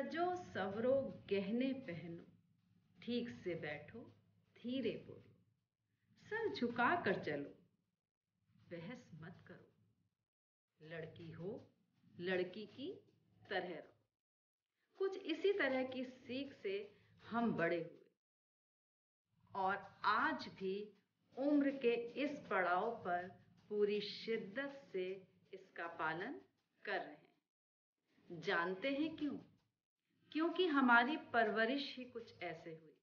सजो सवरो गहने पहनो, ठीक से बैठो, धीरे बोलो। सर झुका कर चलो, बहस मत करो। लड़की हो, लड़की की तरह रहो। कुछ इसी तरह की सीख से हम बड़े हुए। और आज भी उम्र के इस पड़ाव पर पूरी शिद्दत से इसका पालन कर रहे हैं। जानते हैं क्यों? क्योंकि हमारी परवरिश ही कुछ ऐसे हुई।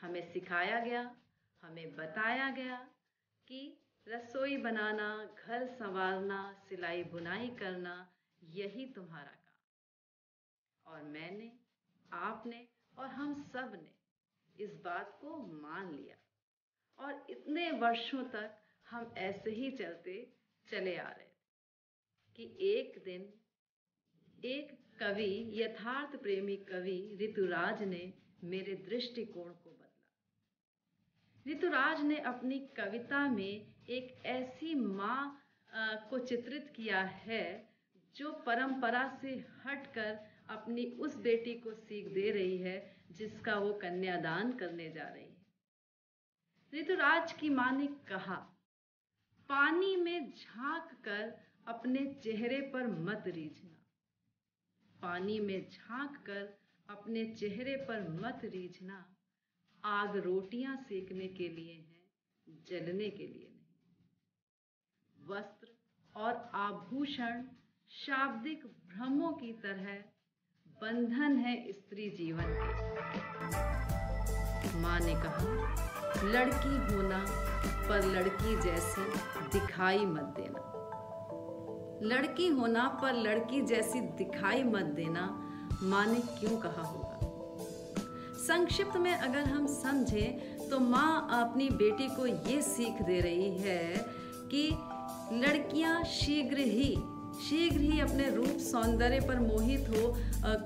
हमें सिखाया गया, हमें बताया गया कि रसोई बनाना, घर संवारना, सिलाई बुनाई करना, यही तुम्हारा काम। और मैंने, आपने और हम सबने इस बात को मान लिया। और इतने वर्षों तक हम ऐसे ही चलते, चले आ रहे थे कि एक दिन, एक कवि, यथार्थ प्रेमी कवि ऋतुराज ने मेरे दृष्टिकोण को बदला। ऋतुराज ने अपनी कविता में एक ऐसी माँ को चित्रित किया है, जो परंपरा से हटकर अपनी उस बेटी को सीख दे रही है, जिसका वो कन्यादान करने जा रही है। ऋतुराज की माँ ने कहा, पानी में झाँक कर अपने चेहरे पर मत रीझना। पानी में झाँक कर अपने चेहरे पर मत रीझना। आग रोटियाँ सेकने के लिए है, जलने के लिए नहीं। वस्त्र और आभूषण शाब्दिक भ्रमों की तरह बंधन है स्त्री जीवन के। माँ ने कहा, लड़की होना पर लड़की जैसी दिखाई मत देना। लड़की होना पर लड़की जैसी दिखाई मत देना माँ ने क्यों कहा होगा? संक्षिप्त में अगर हम समझें तो माँ अपनी बेटी को ये सीख दे रही है कि लड़कियाँ शीघ्र ही शीघ्र ही अपने रूप सौंदर्य पर मोहित हो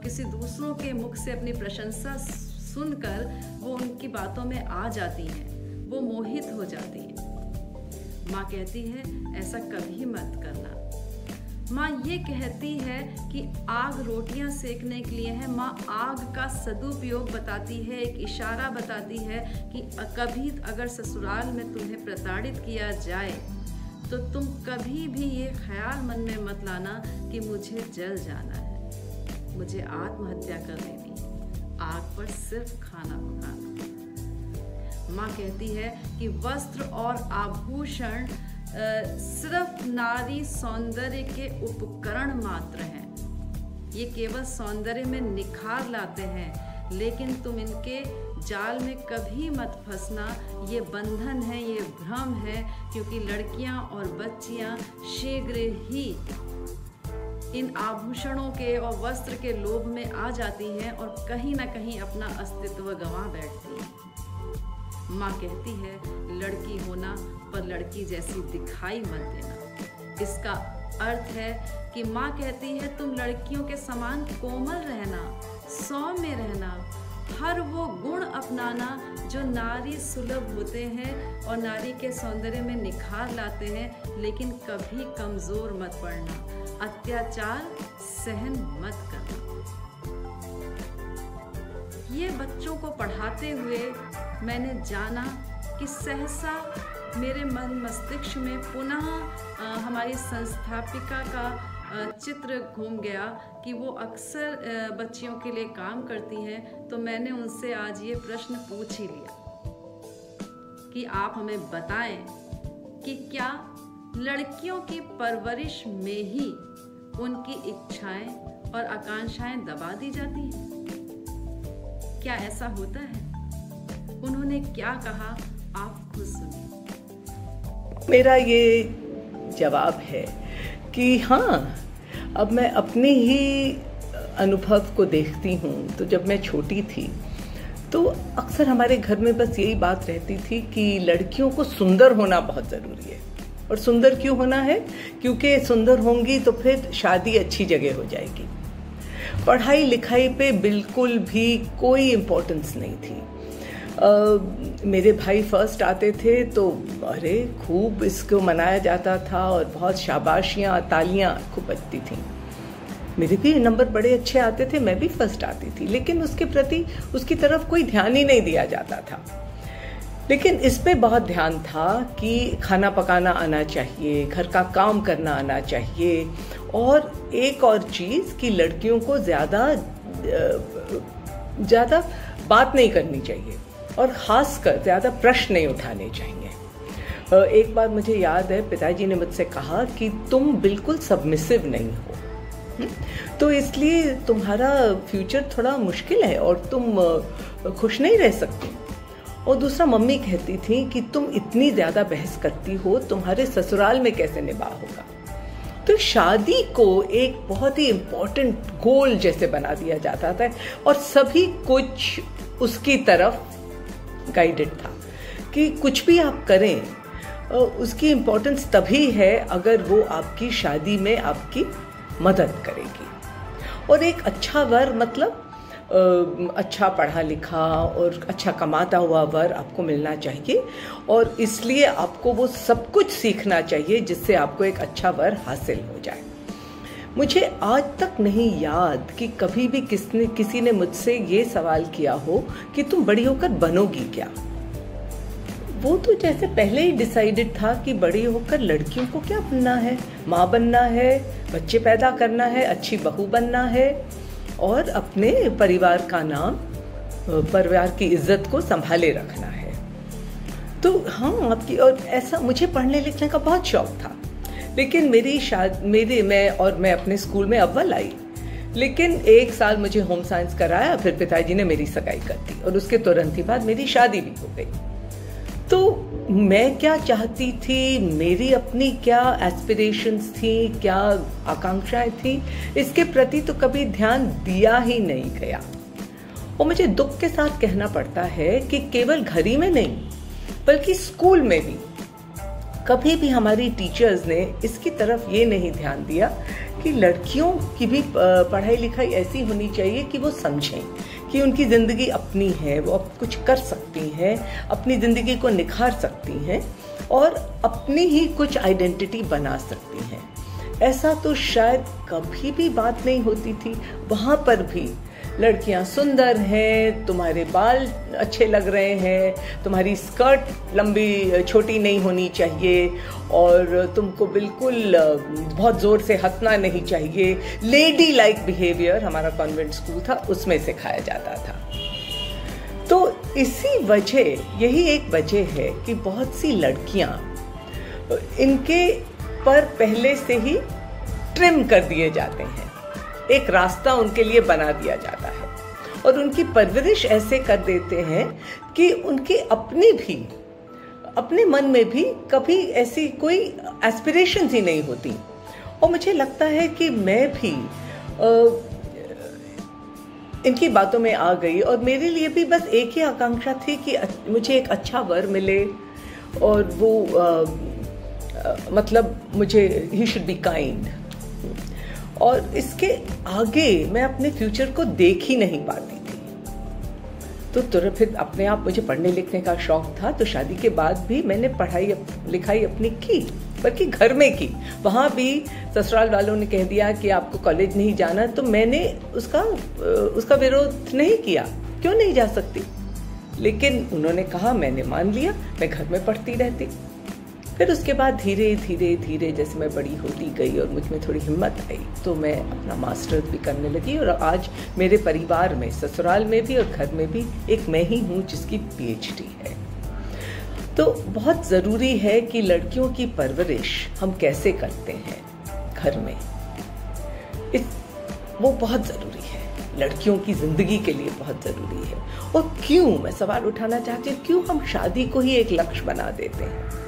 किसी दूसरों के मुख से अपनी प्रशंसा सुनकर वो उनकी बातों में आ जाती हैं, वो मोहित हो जाती हैं। माँ कहती है, ऐसा कभी मत करना। माँ ये कहती है कि आग रोटियाँ सेकने के लिए है। माँ आग का सदुपयोग बताती है, एक इशारा बताती है कि कभी अगर ससुराल में तुम्हें प्रताड़ित किया जाए तो तुम कभी भी ये ख्याल मन में मत लाना कि मुझे जल जाना है। मुझे आत्महत्या कर लेनी आग पर सिर्फ़ खाना पकाना। माँ कहती है कि वस्त्र और आभूषण सिर्फ़ नारी सौंदर्य के उपकरण मात्र हैं। ये केवल सौंदर्य में निखार लाते हैं, लेकिन तुम इनके जाल में कभी मत फंसना। ये बंधन है, ये भ्रम है, क्योंकि लड़कियाँ और बच्चियाँ शीघ्र ही इन आभूषणों के और वस्त्र के लोभ में आ जाती हैं और कहीं ना कहीं अपना अस्तित्व गंवा बैठती हैं। माँ कहती है, लड़की होना पर लड़की जैसी दिखाई मत देना। इसका अर्थ है कि माँ कहती है, तुम लड़कियों के समान कोमल रहना सौ में रहना। हर वो गुण अपनाना जो नारी सुलभ होते हैं और नारी के सौंदर्य में निखार लाते हैं, लेकिन कभी कमज़ोर मत पड़ना। अत्याचार सहन मत करना। ये बच्चों को पढ़ाते हुए मैंने जाना कि सहसा मेरे मन मस्तिष्क में पुनः हमारी संस्थापिका का चित्र घूम गया कि वो अक्सर बच्चियों के लिए काम करती हैं तो मैंने उनसे आज ये प्रश्न पूछ ही लिया। कि आप हमें बताएँ कि क्या लड़कियों की परवरिश में ही उनकी इच्छाएँ और आकांक्षाएँ दबा दी जाती हैं? क्या ऐसा होता है? उन्होंने क्या कहा, आप खुद सुनिए। मेरा ये जवाब है कि हाँ अब मैं अपने ही अनुभव को देखती हूँ। तो जब मैं छोटी थी तो अक्सर हमारे घर में बस यही बात रहती थी कि लड़कियों को सुंदर होना बहुत ज़रूरी है। और सुंदर क्यों होना है? क्योंकि सुंदर होंगी तो फिर शादी अच्छी जगह हो जाएगी। पढ़ाई लिखाई पे बिल्कुल भी कोई इम्पोर्टेंस नहीं थी। मेरे भाई फ़र्स्ट आते थे तो अरे, खूब इसको मनाया जाता था और बहुत शाबाशियाँ, तालियाँ खूब बजती थी। मेरे भी नंबर बड़े अच्छे आते थे, मैं भी फ़र्स्ट आती थी, लेकिन उसके प्रति उसकी तरफ़ कोई ध्यान ही नहीं दिया जाता था। लेकिन इस पे बहुत ध्यान था कि खाना पकाना आना चाहिए, घर का काम करना आना चाहिए, और एक और चीज़ कि लड़कियों को ज़्यादा ज़्यादा बात नहीं करनी चाहिए। और ख़ासकर ज़्यादा प्रश्न नहीं उठाने चाहिए। एक बार मुझे याद है, पिताजी ने मुझसे कहा कि तुम बिल्कुल सबमिसिव नहीं हो। हम्म? तो इसलिए तुम्हारा फ्यूचर थोड़ा मुश्किल है और तुम खुश नहीं रह सकते। और दूसरा, मम्मी कहती थी कि तुम इतनी ज़्यादा बहस करती हो, तुम्हारे ससुराल में कैसे निभा होगा? तो शादी को एक बहुत ही इम्पोर्टेंट गोल जैसे बना दिया जाता था और सभी कुछ उसकी तरफ़ गाइडेड था, कि कुछ भी आप करें उसकी इम्पोर्टेंस तभी है अगर वो आपकी शादी में आपकी मदद करेगी। और एक अच्छा वर मतलब अच्छा पढ़ा लिखा और अच्छा कमाता हुआ वर आपको मिलना चाहिए और इसलिए आपको वो सब कुछ सीखना चाहिए जिससे आपको एक अच्छा वर हासिल हो जाए। मुझे आज तक नहीं याद कि कभी भी किसने, किसी ने मुझसे ये सवाल किया हो कि तुम बड़ी होकर बनोगी क्या। वो तो जैसे पहले ही डिसाइडेड था कि बड़ी होकर लड़कियों को क्या बनना है। माँ बनना है, बच्चे पैदा करना है, अच्छी बहू बनना है और अपने परिवार का नाम परिवार की इज़्ज़त को संभाले रखना है। तो हाँ आपकी, और ऐसा मुझे पढ़ने लिखने का बहुत शौक था। लेकिन मेरी शाद, मेरे, मैं और मैं अपने स्कूल में अव्वल आई। लेकिन एक साल मुझे होम साइंस कराया, फिर पिताजी ने मेरी सगाई कर दी और उसके तुरंत ही बाद मेरी शादी भी हो गई। तो मैं क्या चाहती थी? मेरी अपनी क्या एस्पिरेशंस थी? क्या आकांक्षाएँ थी? इसके प्रति तो कभी ध्यान दिया ही नहीं गया। और मुझे दुख के साथ कहना पड़ता है कि केवल घर ही में नहीं, बल्कि स्कूल में भी। कभी भी हमारी टीचर्स ने इसकी तरफ़ ये नहीं ध्यान दिया कि लड़कियों की भी पढ़ाई लिखाई ऐसी होनी चाहिए कि वो समझें कि उनकी ज़िंदगी अपनी है, वो अब कुछ कर सकती हैं, अपनी ज़िंदगी को निखार सकती हैं और अपनी ही कुछ आइडेंटिटी बना सकती हैं। ऐसा तो शायद कभी भी बात नहीं होती थी, वहाँ पर भी लड़कियाँ सुंदर हैं, तुम्हारे बाल अच्छे लग रहे हैं, तुम्हारी स्कर्ट लंबी, छोटी नहीं होनी चाहिए, और तुमको बिल्कुल बहुत ज़ोर से हंसना नहीं चाहिए। लेडी लाइक बिहेवियर हमारा कॉन्वेंट स्कूल था, उसमें सिखाया जाता था। तो इसी वजह, यही एक वजह है कि बहुत सी लड़कियाँ इनके पर पहले से ही ट्रिम कर दिए जाते हैं। एक रास्ता उनके लिए बना दिया जाता है। और उनकी परवरिश ऐसे कर देते हैं कि उनकी अपनी भी अपने मन में भी कभी ऐसी कोई एस्पिरेशन ही नहीं होती। और मुझे लगता है कि मैं भी आ, इनकी बातों में आ गई और मेरे लिए भी बस एक ही आकांक्षा थी कि मुझे एक अच्छा वर मिले और वो आ, आ, मतलब मुझे ही शुड बी काइंड और इसके आगे मैं अपने फ्यूचर को देख ही नहीं पाती थी। तो तुरंत फिर अपने आप मुझे पढ़ने लिखने का शौक था तो शादी के बाद भी मैंने पढ़ाई लिखाई अपनी की, बल्कि घर में की। वहाँ भी ससुराल वालों ने कह दिया कि आपको कॉलेज नहीं जाना तो मैंने उसका उसका विरोध नहीं किया। क्यों नहीं जा सकती? लेकिन उन्होंने कहा, मैंने मान लिया, मैं घर में पढ़ती रहती। फिर उसके बाद धीरे धीरे धीरे जैसे मैं बड़ी होती गई और मुझमें थोड़ी हिम्मत आई तो मैं अपना मास्टर्स भी करने लगी और आज मेरे परिवार में, ससुराल में भी और घर में भी एक मैं ही हूँ जिसकी पीएचडी है। तो बहुत ज़रूरी है कि लड़कियों की परवरिश हम कैसे करते हैं घर में। इस, वो बहुत ज़रूरी है। लड़कियों की ज़िंदगी के लिए बहुत ज़रूरी है। और क्यों मैं सवाल उठाना चाहती हूँ? क्यों हम शादी को ही एक लक्ष्य बना देते हैं?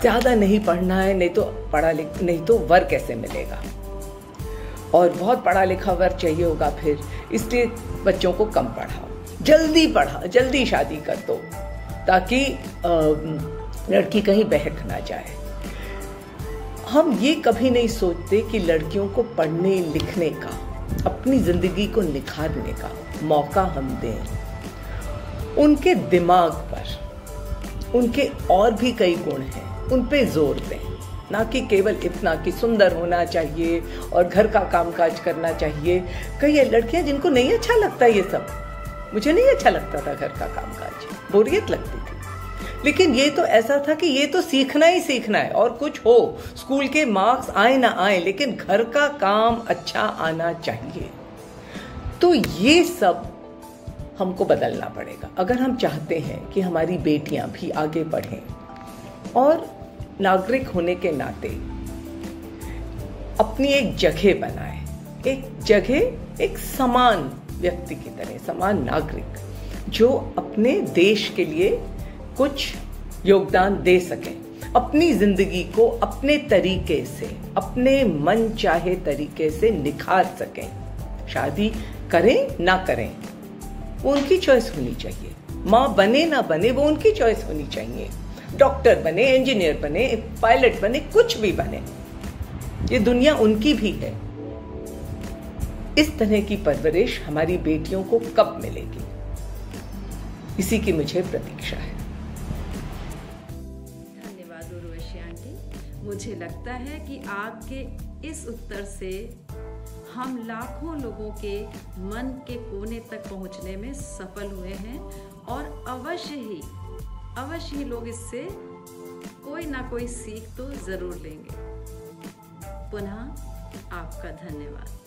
ज़्यादा नहीं पढ़ना है, नहीं तो पढ़ा लिख, नहीं तो वर कैसे मिलेगा? और बहुत पढ़ा लिखा वर चाहिए होगा फिर, इसलिए बच्चों को कम पढ़ाओ। जल्दी पढ़ा, जल्दी शादी कर दो, ताकि लड़की कहीं बहक ना जाए। हम ये कभी नहीं सोचते कि लड़कियों को पढ़ने, लिखने का, अपनी ज़िंदगी को निखारने का मौका हम दें। उनके दिमाग पर, उनके और भी कई गुण हैं। उन पे ज़ोर दें। ना कि केवल इतना कि सुंदर होना चाहिए और घर का कामकाज करना चाहिए। कई लड़कियाँ जिनको नहीं अच्छा लगता ये सब। मुझे नहीं अच्छा लगता था घर का कामकाज। बोरियत लगती थी। लेकिन ये तो ऐसा था कि ये तो सीखना ही सीखना है। और कुछ हो, स्कूल के मार्क्स आए ना आए, लेकिन घर का काम अच्छा आना चाहिए। तो ये सब हमको बदलना पड़ेगा। अगर हम चाहते हैं कि हमारी बेटियाँ भी आगे बढ़ें और नागरिक होने के नाते अपनी एक जगह बनाए। एक जगह, एक समान व्यक्ति की तरह, समान नागरिक, जो अपने देश के लिए कुछ योगदान दे सके। अपनी ज़िंदगी को अपने तरीके से, अपने मन चाहे तरीके से निखार सकें। शादी करें, ना करें, वो उनकी चॉइस होनी चाहिए। माँ बने, ना बने, वो उनकी चॉइस होनी चाहिए। डॉक्टर बने, इंजीनियर बने, पायलट बने, कुछ भी बने। ये दुनिया उनकी भी है। इस तरह की परवरिश हमारी बेटियों को कब मिलेगी? इसी की मुझे प्रतीक्षा है। धन्यवाद, उर्वशी आंटी। मुझे लगता है कि आपके इस उत्तर से हम लाखों लोगों के मन के कोने तक पहुँचने में सफल हुए हैं और अवश्य ही अवश्य ही लोग इससे कोई ना कोई सीख तो ज़रूर लेंगे। पुनः आपका धन्यवाद।